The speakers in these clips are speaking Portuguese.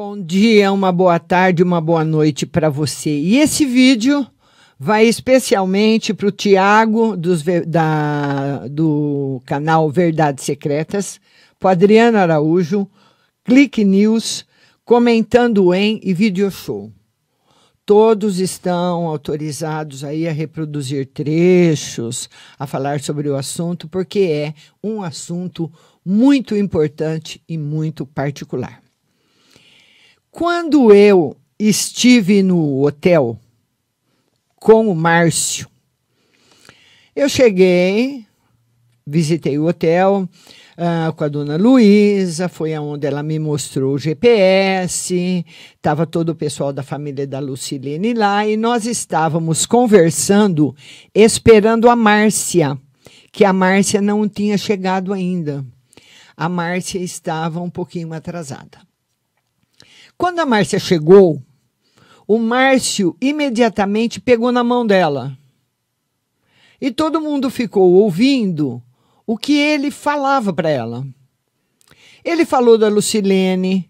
bom dia, uma boa tarde, uma boa noite para você. E esse vídeo vai especialmente para o Tiago do canal Verdades Secretas, para Adriano Araújo, Clique News, Comentando em e Video Show. Todos estão autorizados aí a reproduzir trechos, a falar sobre o assunto, porque é um assunto muito importante e muito particular. Quando eu estive no hotel com o Márcio, eu cheguei, visitei o hotel uh, com a dona Luísa, foi aonde ela me mostrou o GPS, estava todo o pessoal da família da Lucilene lá e nós estávamos conversando, esperando a Márcia, que a Márcia não tinha chegado ainda. A Márcia estava um pouquinho atrasada. Quando a Márcia chegou, o Márcio imediatamente pegou na mão dela. E todo mundo ficou ouvindo o que ele falava para ela. Ele falou da Lucilene,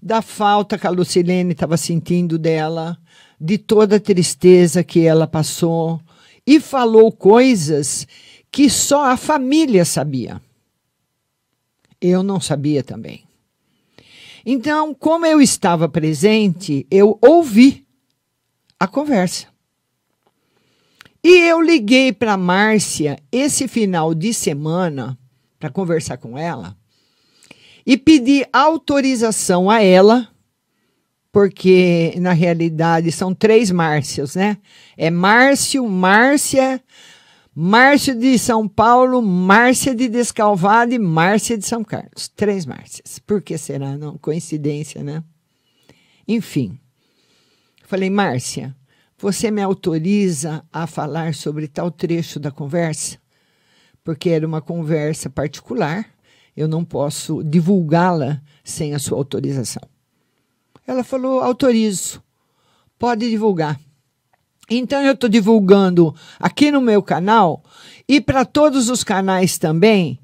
da falta que a Lucilene estava sentindo dela, de toda a tristeza que ela passou, e falou coisas que só a família sabia. Eu não sabia também. Então, como eu estava presente, eu ouvi a conversa. E eu liguei para Márcia esse final de semana para conversar com ela e pedi autorização a ela, porque na realidade são três Márcias, né? É Márcio, Márcia, Márcio de São Paulo, Márcia de Descalvado e Márcia de São Carlos. Três Márcias. Por que será? Não, coincidência, né? Enfim. Falei, Márcia, você me autoriza a falar sobre tal trecho da conversa? Porque era uma conversa particular, eu não posso divulgá-la sem a sua autorização. Ela falou: autorizo, pode divulgar. Então eu estou divulgando aqui no meu canal e para todos os canais também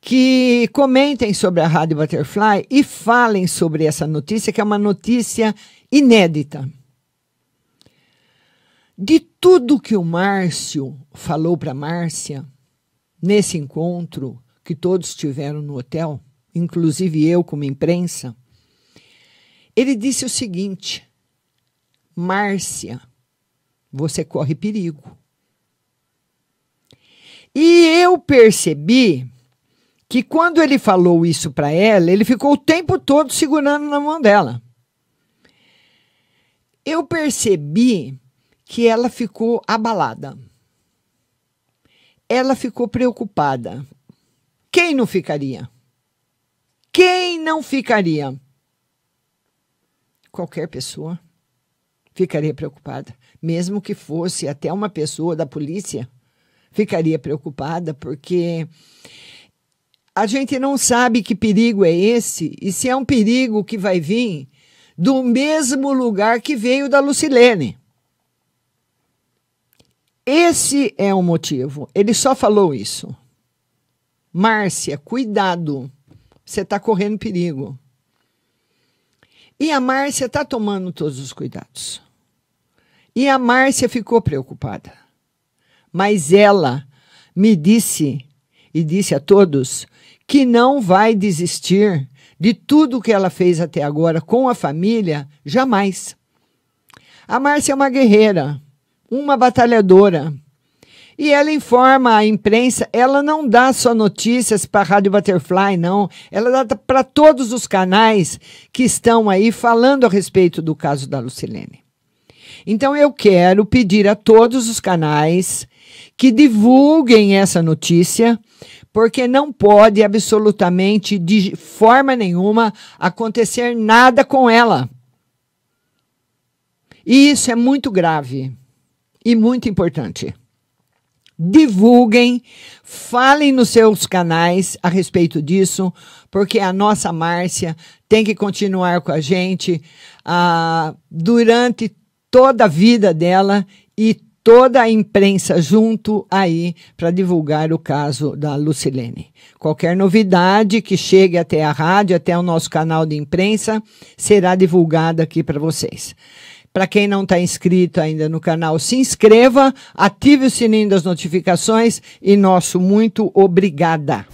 que comentem sobre a Rádio Butterfly e falem sobre essa notícia, que é uma notícia inédita. De tudo que o Márcio falou para Márcia nesse encontro que todos tiveram no hotel, inclusive eu como imprensa, ele disse o seguinte: Márcia, você corre perigo. E eu percebi que quando ele falou isso para ela, ele ficou o tempo todo segurando na mão dela. Eu percebi que ela ficou abalada. Ela ficou preocupada. Quem não ficaria? Quem não ficaria? Qualquer pessoa ficaria preocupada. Mesmo que fosse até uma pessoa da polícia, ficaria preocupada, porque a gente não sabe que perigo é esse e se é um perigo que vai vir do mesmo lugar que veio da Lucilene. Esse é o motivo. Ele só falou isso. Márcia, cuidado. Você está correndo perigo. E a Márcia está tomando todos os cuidados. E a Márcia ficou preocupada. Mas ela me disse e disse a todos que não vai desistir de tudo que ela fez até agora com a família, jamais. A Márcia é uma guerreira, uma batalhadora. E ela informa a imprensa, ela não dá só notícias para a Rádio Butterfly, não. Ela dá para todos os canais que estão aí falando a respeito do caso da Lucilene. Então eu quero pedir a todos os canais que divulguem essa notícia, porque não pode absolutamente, de forma nenhuma, acontecer nada com ela. E isso é muito grave e muito importante. Divulguem, falem nos seus canais a respeito disso, porque a nossa Márcia tem que continuar com a gente uh, durante toda a vida dela e toda a imprensa junto aí para divulgar o caso da Lucilene. Qualquer novidade que chegue até a rádio, até o nosso canal de imprensa, será divulgada aqui para vocês. Para quem não está inscrito ainda no canal, se inscreva, ative o sininho das notificações e nosso muito obrigada.